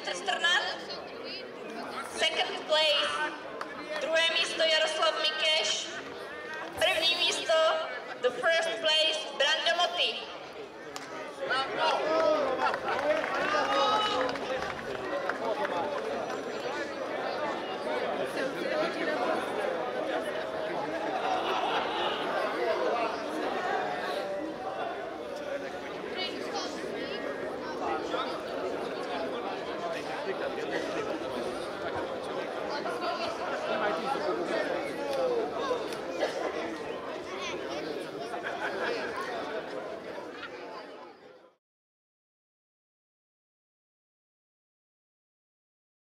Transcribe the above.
Дмитро Стернак. Second place. Друге місто Ярослав Мій.